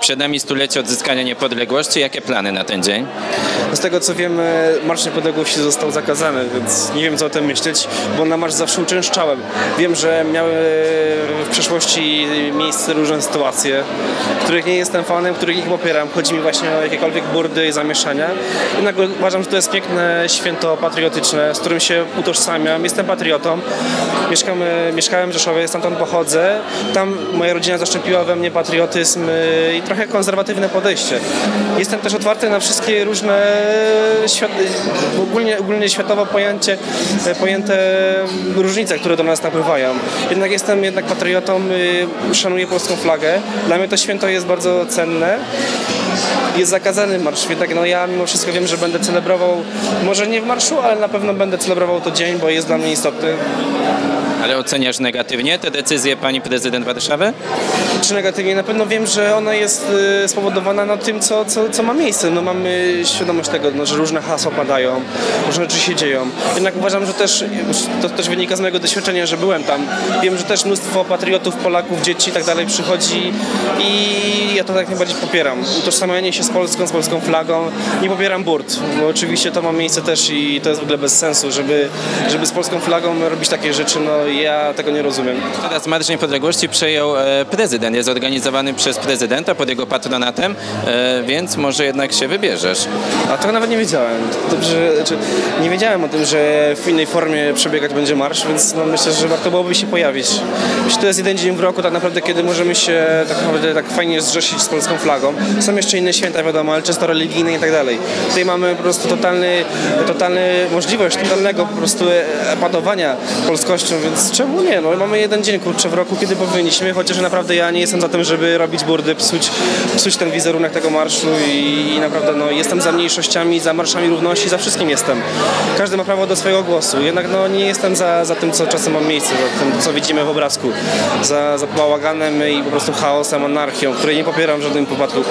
Przed nami stulecie odzyskania niepodległości. Jakie plany na ten dzień? Z tego co wiem, e, Marsz Niepodległości został zakazany, więc nie wiem co o tym myśleć, bo na marsz zawsze uczęszczałem. Wiem, że miały w przeszłości miejsce różne sytuacje, których nie jestem fanem, których nie popieram. Chodzi mi właśnie o jakiekolwiek burdy i zamieszania. Jednak uważam, że to jest piękne święto patriotyczne, z którym się utożsamiam. Jestem patriotą. Mieszkam, mieszkałem w Rzeszowie, stamtąd pochodzę. Tam moja rodzina zaszczepiła we mnie patriotyzm e, i trochę konserwatywne podejście. Jestem też otwarty na wszystkie różne świat, ogólnie, ogólnie światowo pojęcie, pojęte różnice, które do nas napływają. Jednak jestem jednak patriotą, y, szanuję polską flagę. Dla mnie to święto jest bardzo cenne. Jest zakazany marsz, jednak no ja mimo wszystko wiem, że będę celebrował, może nie w marszu, ale na pewno będę celebrował to dzień, bo jest dla mnie istotny. Ale oceniasz negatywnie te decyzje pani prezydent Warszawy? czy negatywnie. Na pewno wiem, że ona jest y, spowodowana no, tym, co, co, co ma miejsce. No, mamy świadomość tego, no, że różne hasła padają, różne rzeczy się dzieją. Jednak uważam, że też to też wynika z mojego doświadczenia, że byłem tam. Wiem, że też mnóstwo patriotów, Polaków, dzieci i tak dalej przychodzi i ja to tak najbardziej popieram. Utożsamianie się z Polską, z polską flagą. Nie popieram burt, bo oczywiście to ma miejsce też i to jest w ogóle bez sensu, żeby, żeby z polską flagą robić takie rzeczy, no ja tego nie rozumiem. Teraz Marsz Niepodległości przejął e, prezydent. Jest organizowany przez prezydenta pod jego patronatem, e, więc może jednak się wybierzesz. A tego nawet nie wiedziałem. Dobrze, znaczy, nie wiedziałem o tym, że w innej formie przebiegać będzie marsz, więc no, myślę, że warto byłoby się pojawić. Myślę, to jest jeden dzień w roku tak naprawdę, kiedy możemy się tak naprawdę tak fajnie zrzeszyć z polską flagą. Są jeszcze inne święta, wiadomo, ale często religijne i tak dalej. Tutaj mamy po prostu totalny, totalny możliwość totalnego po prostu epatowania polskością, więc czemu nie? No, mamy jeden dzień kurczę w roku, kiedy powinniśmy, chociaż naprawdę ja nie jestem za tym, żeby robić burdy, psuć, psuć ten wizerunek tego marszu i, i naprawdę no, jestem za mniejszościami, za marszami równości, za wszystkim jestem. Każdy ma prawo do swojego głosu, jednak no, nie jestem za, za tym, co czasem ma miejsce, za tym, co widzimy w obrazku, za, za bałaganem i po prostu chaosem, anarchią, której nie popieram w żadnym wypadku.